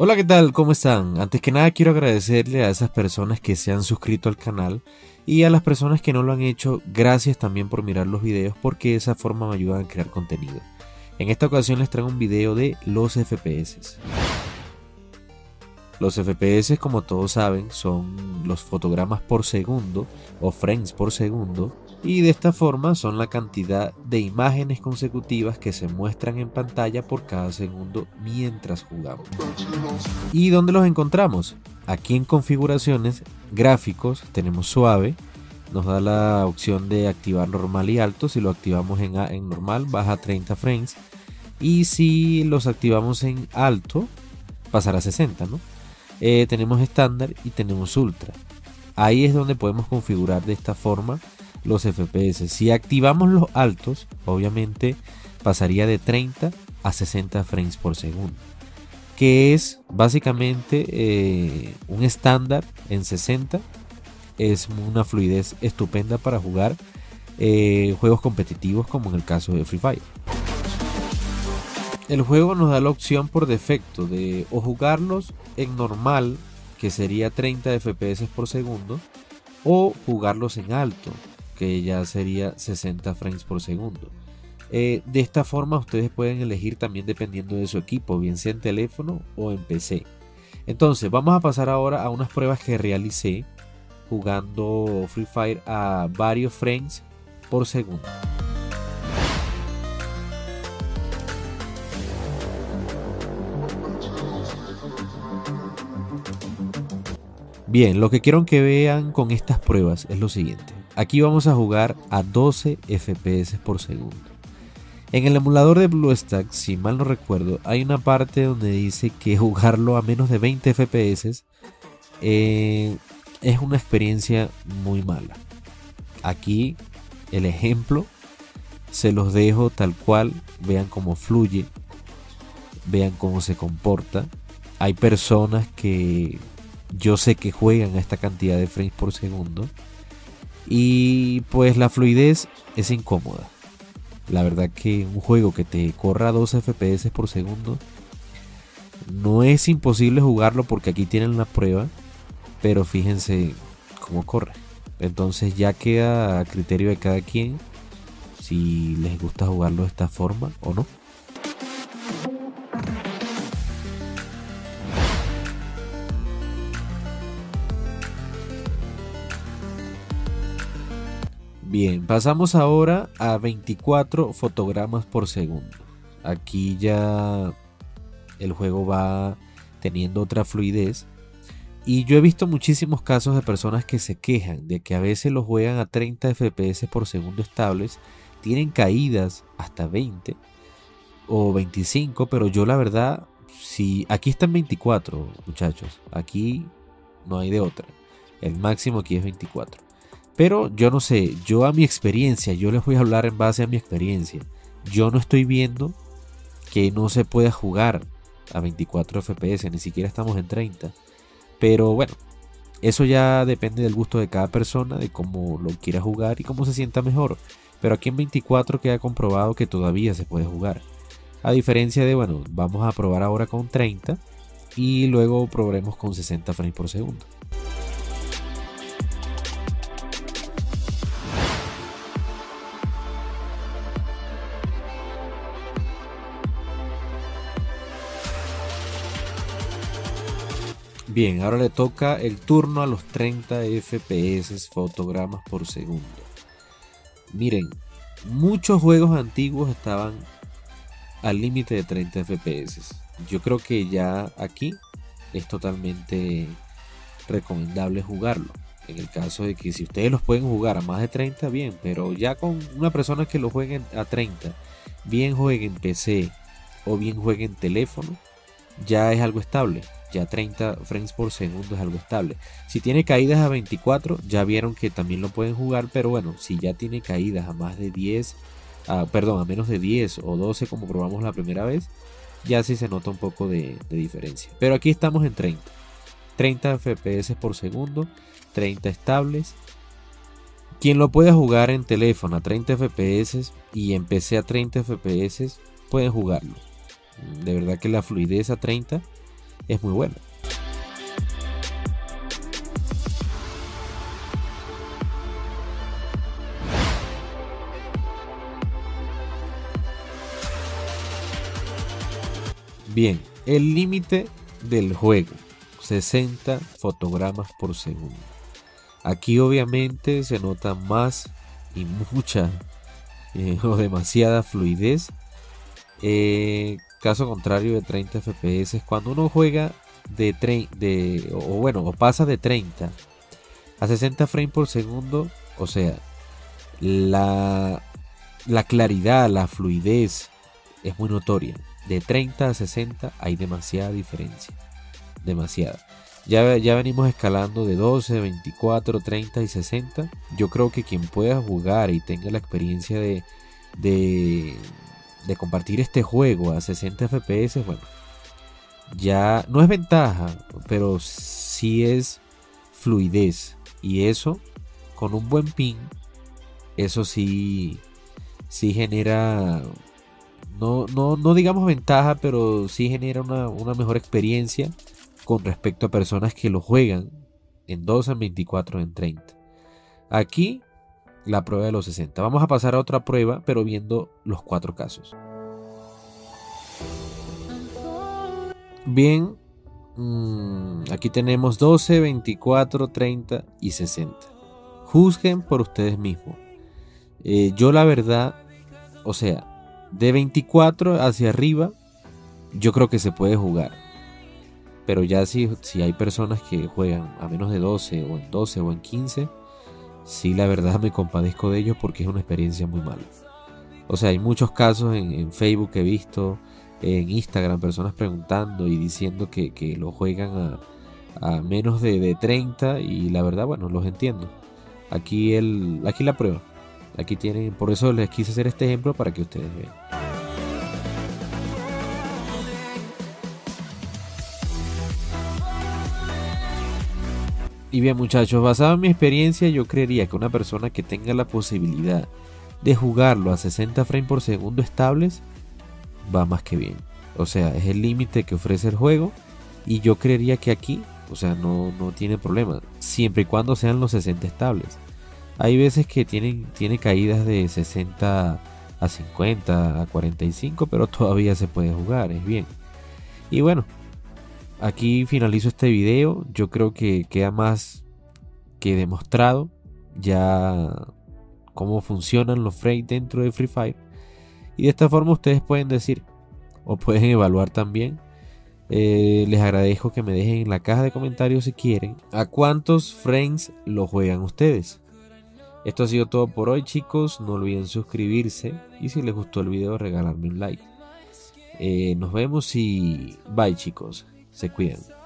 Hola, ¿qué tal? ¿Cómo están? Antes que nada quiero agradecerle a esas personas que se han suscrito al canal y a las personas que no lo han hecho, gracias también por mirar los videos porque esa forma me ayudan a crear contenido. En esta ocasión les traigo un video de los FPS. Los FPS, como todos saben, son los fotogramas por segundo o frames por segundo y de esta forma son la cantidad de imágenes consecutivas que se muestran en pantalla por cada segundo mientras jugamos. ¿Y dónde los encontramos? Aquí en configuraciones, gráficos, tenemos suave, nos da la opción de activar normal y alto, si lo activamos en, normal baja a 30 frames y si los activamos en alto pasará a 60, ¿no? Eh, tenemos estándar y tenemos ultra. Ahí es donde podemos configurar de esta forma los FPS. Si activamos los altos, obviamente pasaría de 30 a 60 frames por segundo. Que es básicamente eh, un estándar en 60. Es una fluidez estupenda para jugar eh, juegos competitivos como en el caso de Free Fire. El juego nos da la opción por defecto de o jugarlos en normal, que sería 30 FPS por segundo, o jugarlos en alto, que ya sería 60 frames por segundo. Eh, de esta forma ustedes pueden elegir también dependiendo de su equipo, bien sea en teléfono o en PC. Entonces vamos a pasar ahora a unas pruebas que realicé jugando Free Fire a varios frames por segundo. Bien, lo que quiero que vean con estas pruebas es lo siguiente. Aquí vamos a jugar a 12 FPS por segundo. En el emulador de BlueStack, si mal no recuerdo, hay una parte donde dice que jugarlo a menos de 20 FPS eh, es una experiencia muy mala. Aquí el ejemplo se los dejo tal cual, vean cómo fluye, vean cómo se comporta. Hay personas que yo sé que juegan a esta cantidad de frames por segundo. Y pues la fluidez es incómoda. La verdad que un juego que te corra 12 FPS por segundo no es imposible jugarlo porque aquí tienen la prueba, pero fíjense cómo corre. Entonces ya queda a criterio de cada quien si les gusta jugarlo de esta forma o no. Bien, pasamos ahora a 24 fotogramas por segundo. Aquí ya el juego va teniendo otra fluidez. Y yo he visto muchísimos casos de personas que se quejan de que a veces lo juegan a 30 FPS por segundo estables, tienen caídas hasta 20 o 25, pero yo la verdad, si aquí están 24 muchachos, aquí no hay de otra. El máximo aquí es 24. Pero yo no sé, yo a mi experiencia, yo les voy a hablar en base a mi experiencia. Yo no estoy viendo que no se pueda jugar a 24 FPS, ni siquiera estamos en 30. Pero bueno, eso ya depende del gusto de cada persona, de cómo lo quiera jugar y cómo se sienta mejor. Pero aquí en 24 queda comprobado que todavía se puede jugar. A diferencia de, bueno, vamos a probar ahora con 30 y luego probaremos con 60 frames por segundo. Bien, ahora le toca el turno a los 30 FPS fotogramas por segundo. Miren, muchos juegos antiguos estaban al límite de 30 FPS. Yo creo que ya aquí es totalmente recomendable jugarlo. En el caso de que si ustedes los pueden jugar a más de 30, bien, pero ya con una persona que lo juegue a 30, bien juegue en PC o bien juegue en teléfono, ya es algo estable ya 30 frames por segundo es algo estable. Si tiene caídas a 24, ya vieron que también lo pueden jugar, pero bueno, si ya tiene caídas a más de 10, perdón, a menos de 10 o 12 como probamos la primera vez, ya sí se nota un poco de, de diferencia. Pero aquí estamos en 30. 30 FPS por segundo, 30 estables. Quien lo puede jugar en teléfono a 30 FPS y en PC a 30 FPS, pueden jugarlo. De verdad que la fluidez a 30 es muy buena. Bien, el límite del juego, 60 fotogramas por segundo. Aquí obviamente se nota más y mucha eh, o demasiada fluidez. Eh, caso contrario de 30 FPS, cuando uno juega de, de o bueno, o pasa de 30 a 60 frames por segundo, o sea, la, la claridad, la fluidez es muy notoria. De 30 a 60 hay demasiada diferencia. Demasiada. Ya, ya venimos escalando de 12, 24, 30 y 60. Yo creo que quien pueda jugar y tenga la experiencia de, de, de compartir este juego a 60 FPS, bueno, ya no es ventaja, pero sí es fluidez. Y eso, con un buen ping, eso sí, sí genera no, no, no digamos ventaja, pero sí genera una, mejor experiencia con respecto a personas que lo juegan en 2, en 24, en 30. Aquí la prueba de los 60. Vamos a pasar a otra prueba, pero viendo los cuatro casos. Bien, mm, aquí tenemos 12, 24, 30 y 60. Juzguen por ustedes mismos. Eh, yo la verdad, o sea, de 24 hacia arriba, yo creo que se puede jugar. Pero ya si, si hay personas que juegan a menos de 12 o en 12 o en 15, sí la verdad me compadezco de ellos porque es una experiencia muy mala. O sea, hay muchos casos en, Facebook que he visto, en Instagram, personas preguntando y diciendo que, lo juegan a, menos de, de, 30 y la verdad, bueno, los entiendo. Aquí, el, aquí la prueba. Aquí tienen, por eso les quise hacer este ejemplo para que ustedes vean. Y bien muchachos, basado en mi experiencia yo creería que una persona que tenga la posibilidad de jugarlo a 60 frames por segundo estables va más que bien. O sea, es el límite que ofrece el juego y yo creería que aquí, o sea, no, no tiene problema, siempre y cuando sean los 60 estables. Hay veces que tienen, tiene caídas de 60 a 50 a 45, pero todavía se puede jugar, es bien. Y bueno, aquí finalizo este video. Yo creo que queda más que demostrado ya cómo funcionan los frames dentro de Free Fire. Y de esta forma ustedes pueden decir o pueden evaluar también. Eh, les agradezco que me dejen en la caja de comentarios si quieren a cuántos frames lo juegan ustedes. Esto ha sido todo por hoy chicos, no olviden suscribirse y si les gustó el video regalarme un like. Eh, nos vemos y bye chicos, se cuidan.